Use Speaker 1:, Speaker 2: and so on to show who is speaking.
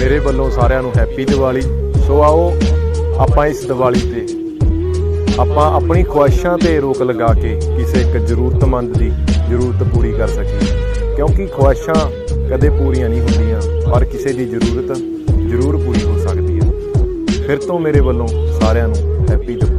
Speaker 1: ਮੇਰੇ ਵੱਲੋਂ ਸਾਰਿਆਂ ਨੂੰ ਹੈਪੀ ਦੀਵਾਲੀ। ਸੋ ਆਓ, ਆਪਾਂ ਇਸ ਦੀਵਾਲੀ ਤੇ, ਆਪਾਂ ਆਪਣੀ ਖੁਆਇਸ਼ਾਂ ਤੇ ਰੋਕ ਲਗਾ ਕੇ ਕਿਸੇ ਇੱਕ ਜ਼ਰੂਰਤਮੰਦ ਦੀ ਜ਼ਰੂਰਤ ਪੂਰੀ ਕਰ ਸਕੀਏ। ਕਿਉਂਕਿ ਖੁਆਇਸ਼ਾਂ ਕਦੇ ਪੂਰੀਆਂ ਨਹੀਂ ਹੁੰਦੀਆਂ, ਪਰ ਕਿਸੇ ਦੀ ਜ਼ਰੂਰਤ ਜ਼ਰੂਰ ਪੂਰੀ ਹੋ ਸਕਦੀ ਹੈ। ਫਿਰ ਤੋਂ ਮੇਰੇ ਵੱਲੋਂ ਸਾਰਿਆਂ ਨੂੰ ਹੈਪੀ ਦੀਵਾਲੀ